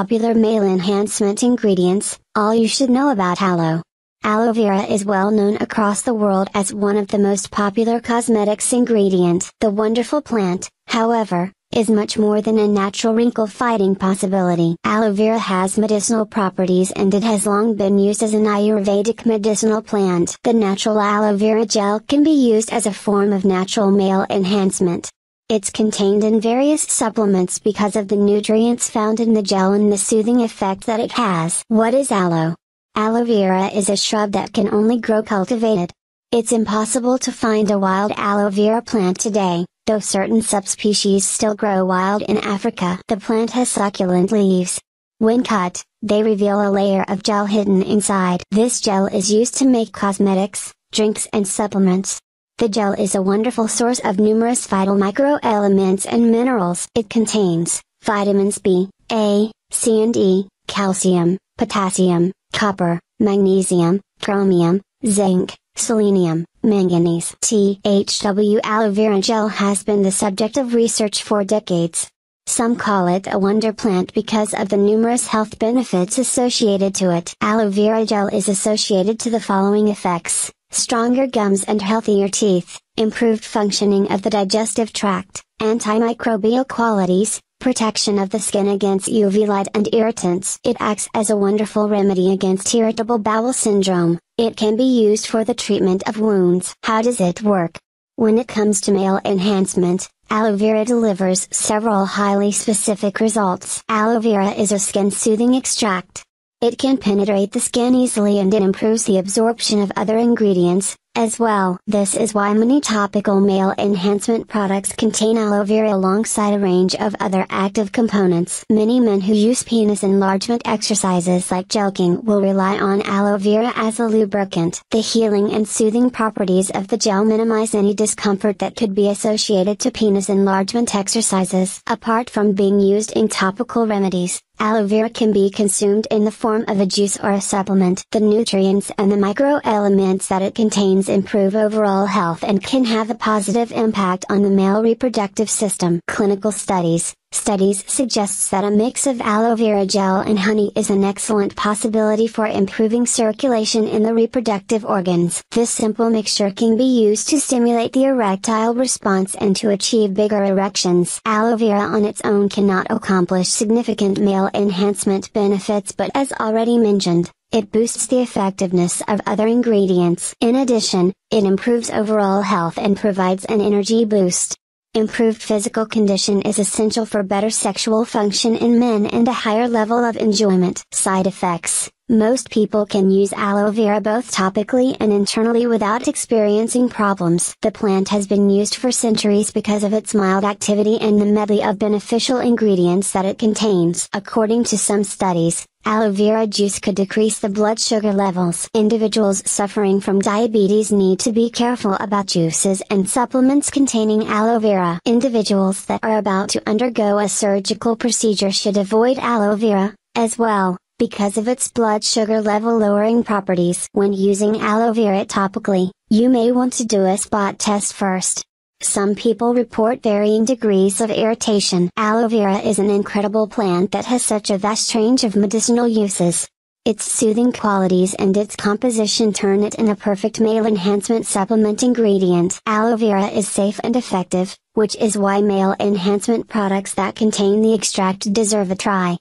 popular male enhancement ingredients, all you should know about aloe. Aloe vera is well known across the world as one of the most popular cosmetics ingredient. The wonderful plant, however, is much more than a natural wrinkle fighting possibility. Aloe vera has medicinal properties and it has long been used as an Ayurvedic medicinal plant. The natural aloe vera gel can be used as a form of natural male enhancement. It's contained in various supplements because of the nutrients found in the gel and the soothing effect that it has. What is aloe? Aloe vera is a shrub that can only grow cultivated. It's impossible to find a wild aloe vera plant today, though certain subspecies still grow wild in Africa. The plant has succulent leaves. When cut, they reveal a layer of gel hidden inside. This gel is used to make cosmetics, drinks and supplements. The gel is a wonderful source of numerous vital microelements and minerals. It contains vitamins B, A, C and E, calcium, potassium, copper, magnesium, chromium, zinc, selenium, manganese. THW aloe vera gel has been the subject of research for decades. Some call it a wonder plant because of the numerous health benefits associated to it. Aloe vera gel is associated to the following effects stronger gums and healthier teeth, improved functioning of the digestive tract, antimicrobial qualities, Protection of the skin against UV light and irritants. It acts as a wonderful remedy against irritable bowel syndrome. It can be used for the treatment of wounds. How does it work? When it comes to male enhancement, aloe vera delivers several highly specific results. Aloe vera is a skin soothing extract. It can penetrate the skin easily and it improves the absorption of other ingredients, as well. This is why many topical male enhancement products contain aloe vera alongside a range of other active components. Many men who use penis enlargement exercises like jelqing will rely on aloe vera as a lubricant. The healing and soothing properties of the gel minimize any discomfort that could be associated to penis enlargement exercises. Apart from being used in topical remedies, Aloe vera can be consumed in the form of a juice or a supplement. The nutrients and the microelements that it contains improve overall health and can have a positive impact on the male reproductive system. Clinical studies Studies suggests that a mix of aloe vera gel and honey is an excellent possibility for improving circulation in the reproductive organs. This simple mixture can be used to stimulate the erectile response and to achieve bigger erections. Aloe vera on its own cannot accomplish significant male enhancement benefits but as already mentioned, it boosts the effectiveness of other ingredients. In addition, it improves overall health and provides an energy boost. Improved physical condition is essential for better sexual function in men and a higher level of enjoyment. Side effects Most people can use aloe vera both topically and internally without experiencing problems. The plant has been used for centuries because of its mild activity and the medley of beneficial ingredients that it contains. According to some studies, Aloe vera juice could decrease the blood sugar levels. Individuals suffering from diabetes need to be careful about juices and supplements containing aloe vera. Individuals that are about to undergo a surgical procedure should avoid aloe vera, as well, because of its blood sugar level lowering properties. When using aloe vera topically, you may want to do a spot test first. Some people report varying degrees of irritation. Aloe vera is an incredible plant that has such a vast range of medicinal uses. Its soothing qualities and its composition turn it in a perfect male enhancement supplement ingredient. Aloe vera is safe and effective, which is why male enhancement products that contain the extract deserve a try.